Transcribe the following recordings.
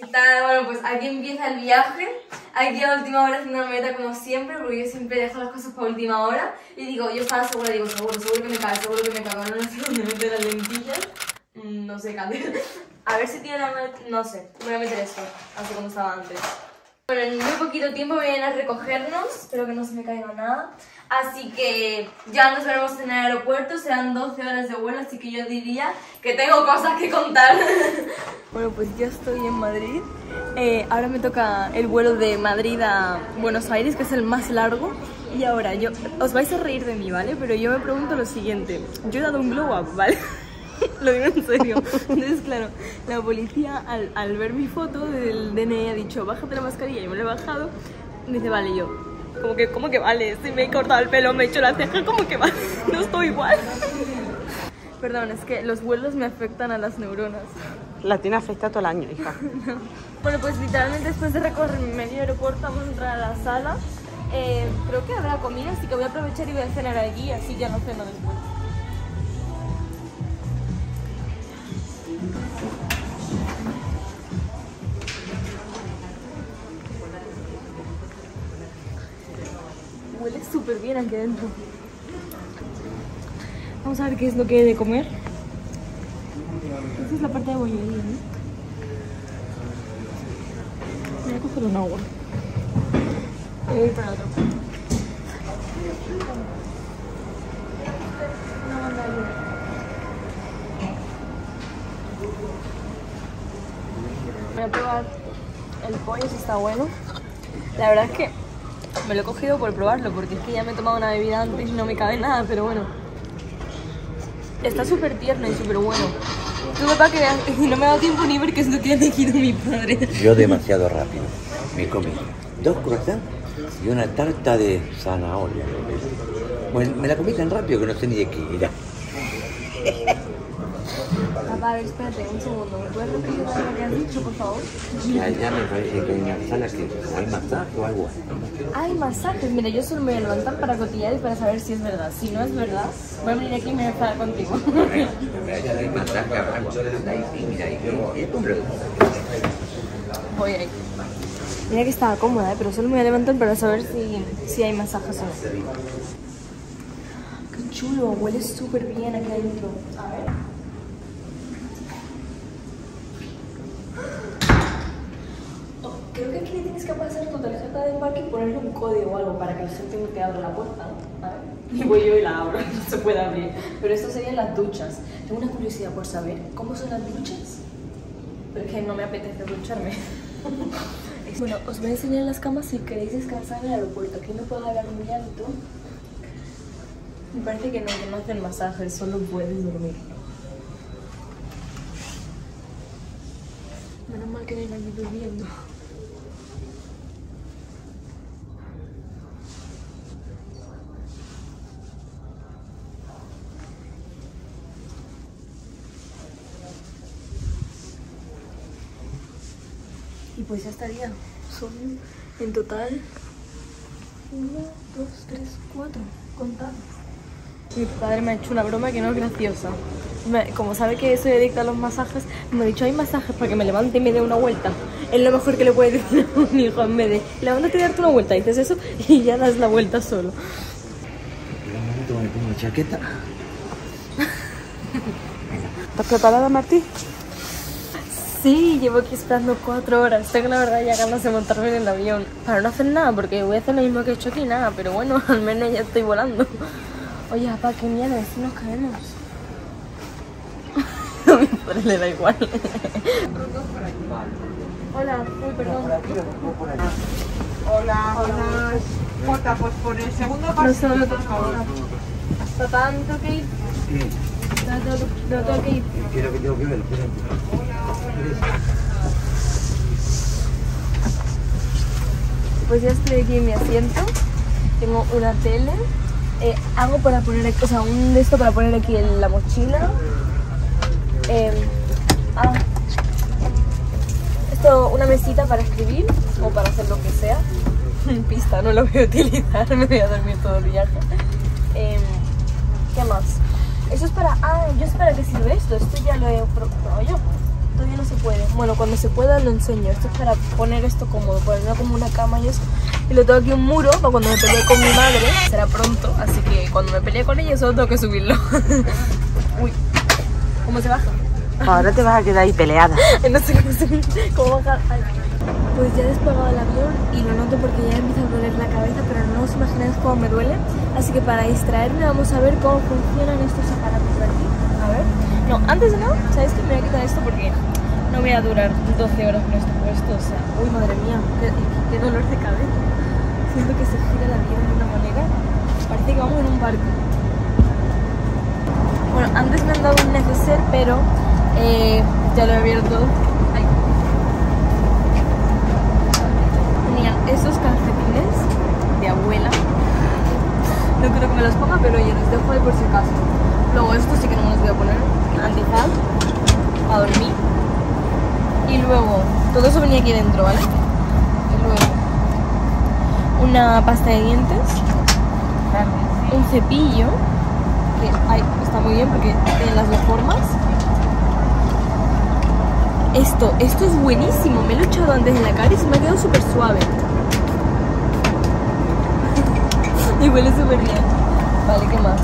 Bueno, pues aquí empieza el viaje. Aquí a última hora haciendo una meta como siempre, porque yo siempre dejo las cosas para última hora. Y digo, yo estaba segura, digo, seguro, seguro que me cae, seguro que me. Bueno, no sé dónde meter las lentillas. No sé, Cande. A ver si tiene la... No sé, voy a meter esto, así como estaba antes. Bueno, en muy poquito tiempo vienen a recogernos, espero que no se me caiga nada. Así que ya nos veremos en el aeropuerto, serán 12 horas de vuelo, así que yo diría que tengo cosas que contar. Bueno, pues ya estoy en Madrid. Eh, ahora me toca el vuelo de Madrid a Buenos Aires, que es el más largo. Y ahora, yo os vais a reír de mí, ¿vale? Pero yo me pregunto lo siguiente. Yo he dado un glow up, ¿vale? lo digo en serio. Entonces, claro, la policía al, ver mi foto del DNI ha dicho, bájate la mascarilla. Y me lo he bajado. Y dice, vale, yo. Como que, como que vale, si me he cortado el pelo, me he hecho la ceja, como que vale, no estoy igual. Perdón, es que los vuelos me afectan a las neuronas. La tiene afectada todo el año, hija. Bueno, pues literalmente después de recorrer medio aeropuerto vamos a entrar a la sala. Eh, creo que habrá comida, así que voy a aprovechar y voy a cenar allí, así ya no ceno después. Súper bien aquí adentro. Vamos a ver qué es lo que hay de comer. Esta es la parte de bollería, ¿no? Voy a coger un agua. Voy a ir para otro. Voy a probar el pollo si está bueno. La verdad es que me lo he cogido por probarlo, porque es que ya me he tomado una bebida antes y no me cabe nada, pero bueno. Está súper tierno y súper bueno. No me ha dado tiempo ni ver que es lo que ha elegido mi padre. Yo demasiado rápido. Me comí dos croissants y una tarta de zanahoria. Bueno, me la comí tan rápido que no sé ni de qué era. A ver, espérate un segundo. ¿Me puedes repetir lo que has dicho, por favor? Y allá me parece que hay una sala que hay masaje o algo así. Hay masajes. Mira, yo solo me voy a levantar para cotillar y para saber si es verdad. Si no es verdad, voy a venir aquí y me voy a enfadar contigo. Allá hay masaje o algo. Anda ahí, sí, mira ahí. Voy ahí. Mira que estaba cómoda, ¿eh? pero solo me voy a levantar para saber si, si hay masajes o no. Qué chulo, huele súper bien aquí adentro. A ver. Creo que le tienes que pasar tu tarjeta de embarque y ponerle un código o algo para que gente no te abra la puerta, ¿no? Y voy yo y la abro, no se puede abrir. Pero esto serían las duchas. Tengo una curiosidad por saber cómo son las duchas. Pero es que no me apetece ducharme. bueno, os voy a enseñar las camas si queréis descansar en el aeropuerto. Aquí no puedo hablar muy alto. Me parece que no, que no hacen masajes, solo puedes dormir. Menos mal que no hay nadie durmiendo. Pues ya estaría. Son en total uno, dos, tres, cuatro. Contados. Mi padre me ha hecho una broma que no es graciosa. Me- como sabe que soy adicta a los masajes, me ha dicho, hay masajes para que me levante y me dé una vuelta. Es lo mejor que le puede decir a un hijo en vez de, levántate y darte una vuelta. Dices eso y ya das la vuelta solo. Espera un momento, me pongo chaqueta. ¿Estás preparada, Martí? Sí, llevo aquí esperando cuatro horas. Tengo la verdad ya ganas de montarme en el avión. Para no hacer nada, porque voy a hacer lo mismo que he hecho aquí, nada. Pero bueno, al menos ya estoy volando. Oye, papá, qué miedo, si nos caemos. A mi padre le da igual. Hola, uy, perdón. Hola, buenas. Jota, pues por el segundo No paso. no Papá, ¿me tengo que ir? Sí, Tengo que- ir. Pues ya estoy aquí en mi asiento. Tengo una tele. Eh, hago para poner aquí, o sea, un de esto para poner aquí en la mochila. Eh, ah, esto, una mesita para escribir o para hacer lo que sea. Pista, no lo voy a utilizar, me voy a dormir todo el viaje. Eh, ¿Qué más? Eso es para. Ah, yo sé para qué sirve esto. Esto ya lo he probado yo. todavía no se puede. Bueno, cuando se pueda lo enseño. Esto es para poner esto cómodo, ponerlo como una cama y eso. Y le tengo aquí un muro para cuando me pelee con mi madre. Será pronto, así que cuando me pelee con ella solo tengo que subirlo. Uy, ¿cómo se baja? Ahora te vas a quedar ahí peleada. no sé cómo, subir, cómo bajar. Ay. Pues ya he despegado el avión y lo noto porque ya empieza a doler la cabeza, pero no os imagináis cómo me duele. Así que para distraerme vamos a ver cómo funcionan estos aparatos de aquí. A ver. No, antes de nada, ¿sabéis que me voy a quitar esto porque no voy a durar 12 horas con esto puesto? O sea, uy, madre mía, qué, dolor de cabeza. Siento que se gira el avión de una manera. Parece que vamos en un barco. Bueno, antes me han dado un neceser, pero eh, ya lo he abierto. Esos calcetines de abuela. No creo que me los ponga, pero oye, los dejo ahí por si acaso. Luego esto sí que no me los voy a poner. Antizal, a dormir. Y luego, todo eso venía aquí dentro, ¿vale? Y luego, una pasta de dientes, un cepillo, que está muy bien porque tiene las dos formas. Esto, esto es buenísimo, me lo he echado antes en la cara y se me ha quedado súper suave. y huele súper bien. Vale, ¿qué más?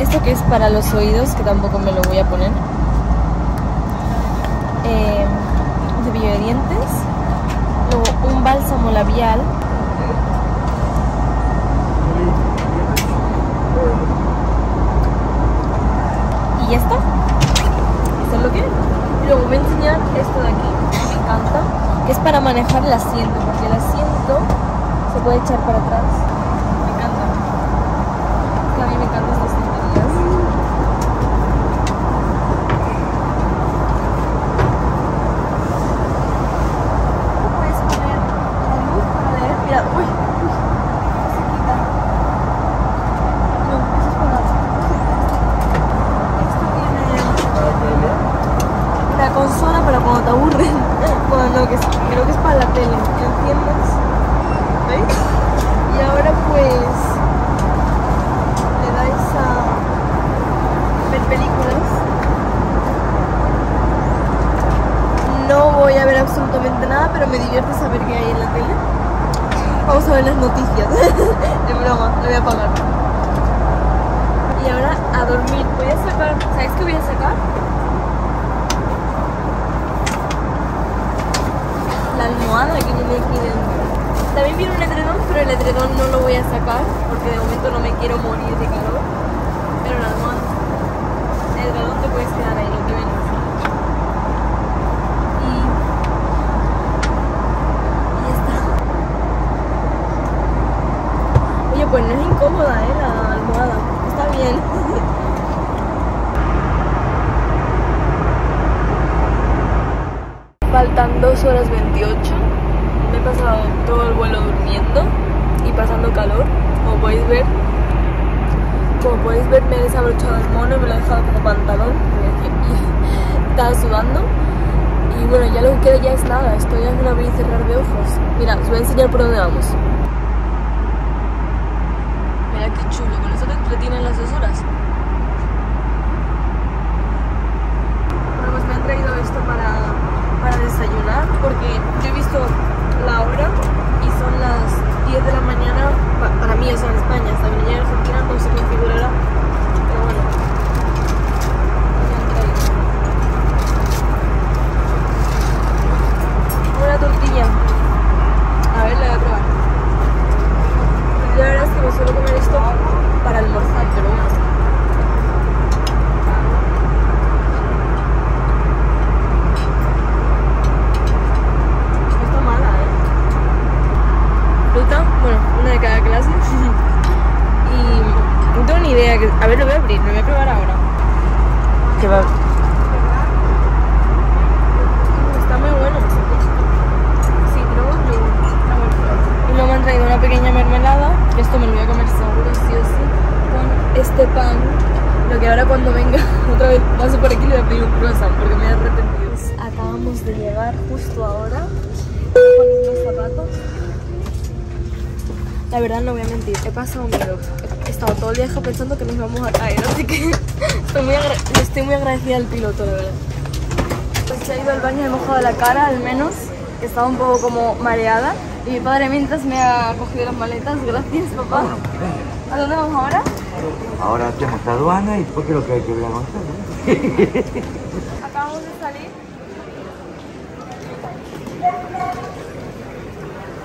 Esto que es para los oídos, que tampoco me lo voy a poner. Eh, cepillo de dientes. Luego un bálsamo labial. Y ya está. Esto es lo que luego voy a enseñar esto de aquí, me encanta, es para manejar el asiento, porque el asiento se puede echar para atrás. Me encanta. Que a mí me encantan estas tonterías. Puedes poner la luz para leer. Mira, uy, uy, se quita. No, eso es para. Esto tiene la consola para cuando te aburren. Creo que es para la tele. ¿Lo entiendes? ¿Veis? Y ahora pues le dais a ver películas. No voy a ver absolutamente nada, pero me divierte saber qué hay en la tele. Vamos a ver las noticias. de broma, lo voy a apagar. Y ahora a dormir. Voy a sacar. ¿Sabéis qué voy a sacar? Almohada que viene aquí dentro. También viene un edredón, pero el edredón no lo voy a sacar porque de momento no me quiero morir de calor. Pero la almohada, el edredón te puedes quedar ahí, lo que ven. Y, y ya está. Oye, pues no es incómoda, ¿eh? La almohada. Está bien. Faltan 2 horas 28. Me he pasado todo el vuelo durmiendo y pasando calor. Como podéis ver, como he desabrochado el mono me lo he dejado como pantalón. porque Estaba sudando. Y bueno, ya lo que queda ya es nada. Estoy en un abrir y cerrar de ojos. Mira, os voy a enseñar por dónde vamos. Mira qué chulo, con eso te entretienen las dos horas. Bueno, pues me han traído esto para, para desayunar porque yo he visto la hora y son las 10 de la mañana pa- para mí, o sea, en España, hasta que a Argentina no se configurará. Pero bueno. me han traído. Una tortilla. A ver, la voy a probar. Yo la verdad es que me suelo comer esto para almorzar, pero bueno. No está mala, ¿eh? Fruta, bueno, una de cada clase. y no tengo ni idea. Que... A ver, lo voy a abrir, lo voy a probar ahora. Que va- Está muy bueno. Sí, creo que muy bueno. Está bueno. Y luego me han traído una pequeña mermelada. que Esto me lo voy a comer seguro, sí o sí. Con este pan. Lo que ahora cuando venga otra vez paso por aquí le voy a pedir un croissant porque me he arrepentido. Acabamos de llegar justo ahora. Los zapatos. La verdad no voy a mentir, he pasado miedo. He estado todo el viaje pensando que nos íbamos a caer, así que estoy muy, agra- le estoy muy agradecida al piloto, la verdad. Pues Se ha ido al baño y me he mojado la cara al menos, que estaba un poco como mareada. Y mi padre mientras me ha cogido las maletas, gracias papá. ¿A dónde vamos ahora? Ahora hacemos aduana y después creo que hay que ver a Gonzalo. Acabamos de salir.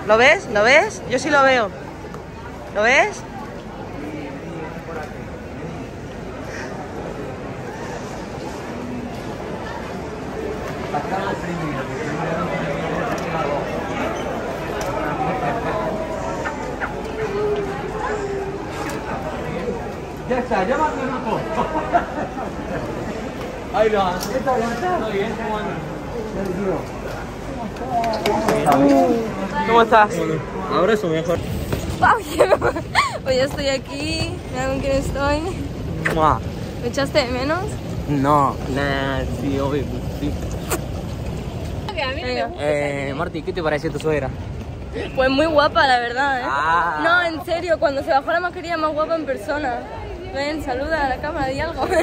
¿Lo ves? ¿Lo ves? Yo sí lo veo. ¿Lo ves? Mandó el grupo. Ahí lo van. ¿Está bien? ¿Cómo estás? Ahora eso mejor. Pues ya estoy aquí, mira con quién estoy. ¿Me echaste de menos? No, nah, sí, obvio, sí. Eh, Marti, ¿qué te pareció tu suegra? Pues muy guapa, la verdad, ¿eh? Ah. No, en serio, cuando se bajó la mascarilla más guapa en persona. Ven, saluda a la cámara, di algo.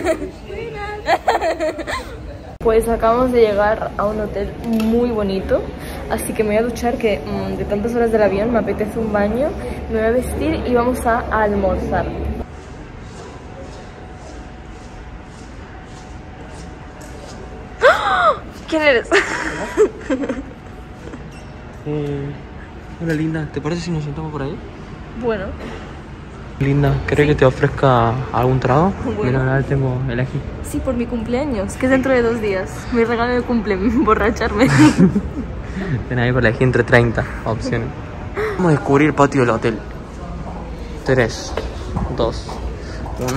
Pues acabamos de llegar a un hotel muy bonito, así que me voy a duchar que mm, de tantas horas del avión me apetece un baño, me voy a vestir y vamos a almorzar. ¡Ah! ¿Quién eres? Eh, hola, linda. ¿Te parece si nos sentamos por ahí? bueno, Linda, ¿querés que te ofrezca algún trago? Bueno. Ahora tengo el ají. sí, por mi cumpleaños, que es dentro de dos días. Mi regalo de cumple, emborracharme. Ven ahí por la entre 30 opciones. Vamos a descubrir el patio del hotel. 3, 2, 1.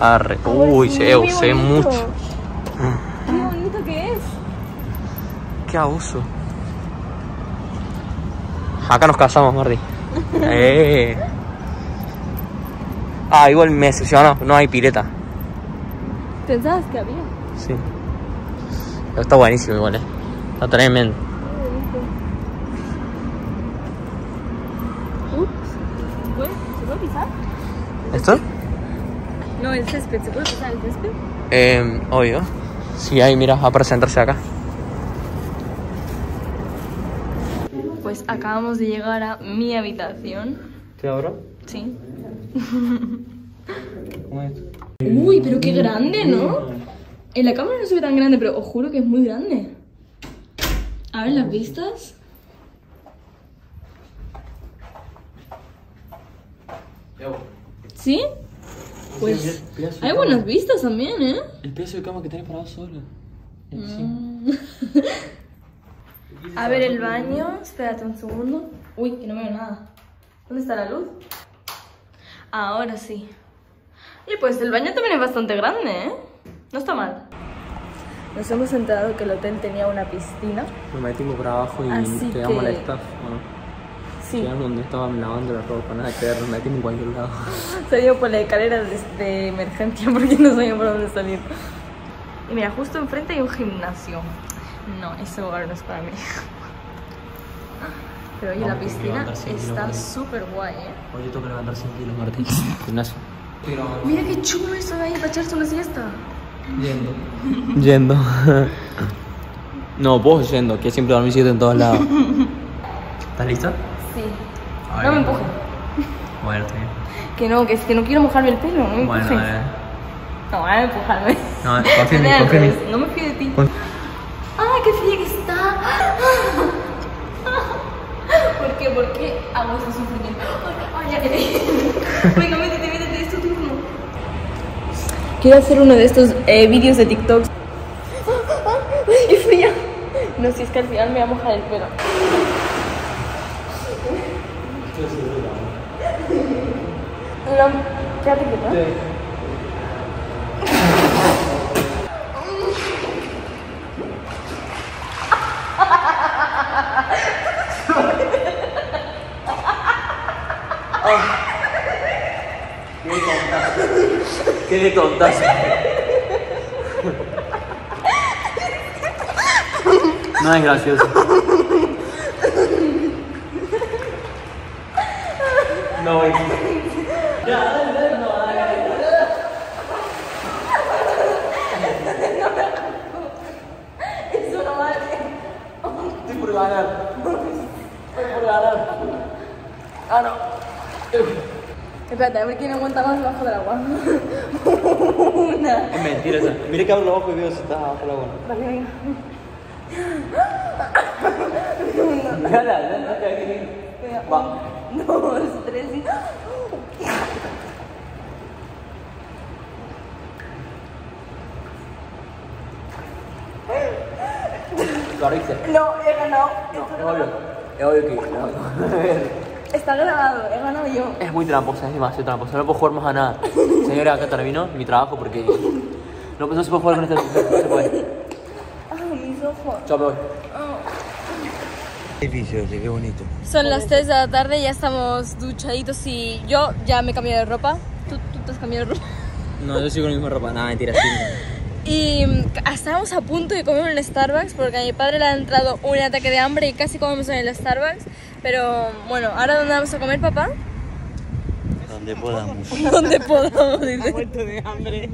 Arre. Uy, se usé bonito. mucho. Qué bonito que es. Qué abuso. Acá nos casamos, Marty. eh. Ah, igual me decepcionó, no hay pileta. ¿Pensabas que había? Sí. Pero está buenísimo igual, eh. Está tremendo. Ups. ¿Se puede, ¿Se puede pisar? ¿Esto? No, el césped. ¿Se puede pisar el césped? Eh, obvio. Sí, ahí mira, va a presentarse acá. Pues acabamos de llegar a mi habitación. ¿Te abro? Sí. ¿Cómo es? Uy, pero qué grande, ¿no? En la cámara no se ve tan grande, pero os juro que es muy grande. A ver las vistas. ¿Sí? Pues hay buenas vistas también, ¿eh? El pedazo de cama que tenés parado solo. A ver el baño. Espérate un segundo. Uy, que no veo nada. ¿Dónde está la luz? Ahora sí. Y pues el baño también es bastante grande, ¿eh? No está mal. Nos hemos enterado que el hotel tenía una piscina. Me metimos por abajo y Así te la staff. ¿no? Sí, Quedamos donde estaban lavando la ropa, nada que ver, nos metimos en cualquier lado. salió por la escalera de, de emergencia porque no sabía por dónde salir. Y mira, justo enfrente hay un gimnasio. No, ese lugar no es para mí. Pero oye, la piscina está súper guay, ¿eh? Hoy tengo que levantar 100 kilos, Martín. Gimnasio. Mira qué chulo eso de ahí para echarse una siesta. Yendo. Yendo. no, vos yendo, que siempre dormís en todos lados. ¿Estás lista? Sí. A No me empujes. Bueno, está bien. Que no, que es que no quiero mojarme el pelo, no me Bueno, empujes. eh. No, van a empujarme. No, confía en mí, Al confía en mí. revés, No me fío de ti. Con- ¿Por qué? ¿Por qué hago este sufrimiento? ¡Ay, ya quedé! Venga, métete, métete, es tu turno. Quiero hacer uno de estos eh, vídeos de TikTok. ¡Ay, qué fría! No, si es que al final me voy a mojar el pelo. No, quédate quieto. Qué de tontas. No es gracioso. No, por ganar. Estoy por ganar. Ah, no. Espérate, a ver quién aguanta más bajo del agua. Una. Es mentira esa. Mira que abro los ojos y veo si está bajo el agua. Vale, venga. Dale, dale, dale. Va. Dos, tres y... Lo hice. No, he ganado. No, es obvio. Es obvio que no. Está grabado, he ganado yo. Es muy tramposa, es demasiado tramposa. No puedo jugar más a nada. Señora, acá terminó mi trabajo porque no, no se puede jugar con esta. No se puede. Ah, mis ojos. Chao, me voy. Edificio ese, qué bonito. Son las 3 de la tarde, ya estamos duchaditos y yo ya me he cambiado de ropa. ¿Tú, tú te has cambiado de ropa? No, yo sigo con la misma ropa. Nada, mentira, sí. Y mm, estábamos a punto de comer en el Starbucks porque a mi padre le ha entrado un ataque de hambre y casi comemos en el Starbucks. Pero bueno, ¿ahora dónde vamos a comer, papá? Donde podamos. Donde podamos, dice. de hambre.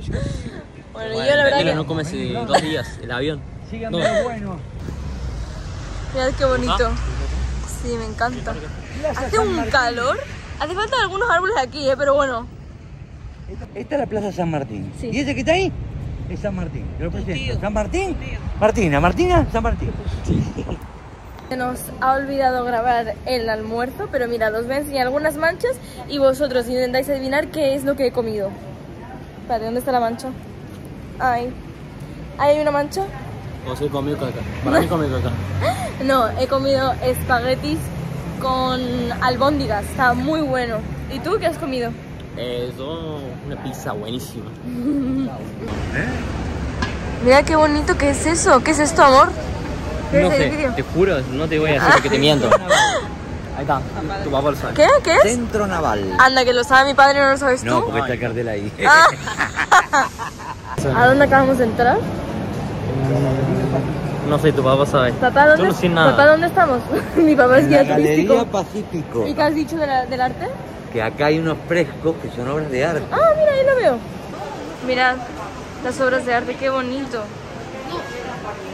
Bueno, yo la verdad que... no come hace dos días el avión. No. Mirad qué bonito. Sí, me encanta. Hace un calor. Hace falta algunos árboles aquí, ¿eh? pero bueno. Esta es la Plaza San Martín. Sí. ¿Y ese que está ahí? Es San Martín. Te lo presento. ¿San Martín? Martina, Martina, San Martín. Se nos ha olvidado grabar el almuerzo, pero mirad, os voy a enseñar algunas manchas y vosotros intentáis adivinar qué es lo que he comido. Espérate, ¿dónde está la mancha? Ahí. ¿Ahí hay una mancha? O sea, comió caca. Para mí comió caca. No, he comido espaguetis con albóndigas. Está muy bueno. ¿Y tú qué has comido? Eso, una pizza buenísima. Mira qué bonito, ¿qué es eso? ¿Qué es esto, amor? ¿Qué No sé, te juro, no te voy a decir que te miento. Ahí está, tu papá lo sabe. ¿Qué? ¿Qué es? Centro Naval. Anda, que lo sabe mi padre, ¿no lo sabes No, tú? porque está el cartel ahí. Ah. ¿A dónde acabamos de entrar? No sé, tu papá sabe. ¿Papá Yo dónde, no sé nada. ¿Papá, ¿dónde estamos? mi papá es guía turístico. Galería Pacífico. ¿Y qué has dicho de la- del arte? Que acá hay unos frescos que son obras de arte. Ah, mira, ahí lo veo. Mirad, las obras de arte, qué bonito.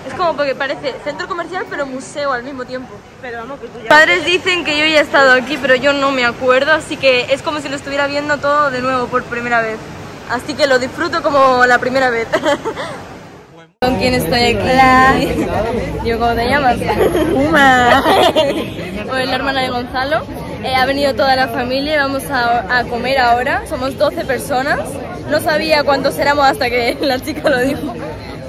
Es como porque parece centro comercial pero museo al mismo tiempo. Pero vamos, que tú ya Padres dicen que yo ya he estado aquí, pero yo no me acuerdo, así que es como si lo estuviera viendo todo de nuevo por primera vez. Así que lo disfruto como la primera vez. ¿Con quién estoy aquí? Yo, ¿cómo te llamas? Uma. Bueno, la hermana de Gonzalo. Eh, ha venido toda la familia y vamos a, a comer ahora. Somos 12 personas. No sabía cuántos éramos hasta que la chica lo dijo.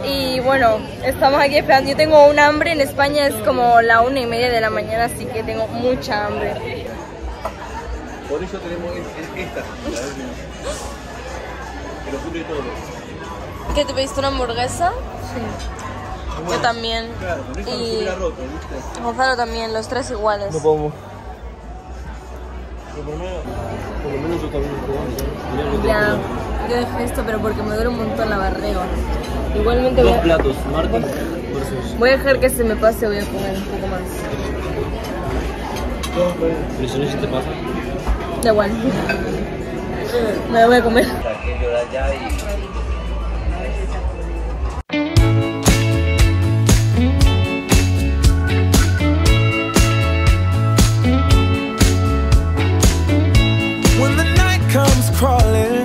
Y bueno, estamos aquí esperando. Yo tengo un hambre. En España es como la una y media de la mañana, así que tengo mucha hambre. Por eso tenemos esta. Que lo cubre todo. ¿Qué te pediste una hamburguesa? Sí. Yo también. Claro, Y roto, ¿viste? Gonzalo también, los tres iguales. No podemos. Pero por lo menos, por lo menos yo también. Ya, yo dejé esto, pero porque me duele un montón la barriga. Igualmente Dos voy a... platos, Martín versus... Voy a dejar que se me pase, voy a comer un poco más. ¿Pero si no se te pasa? Da igual. Me voy a comer. When the night comes crawling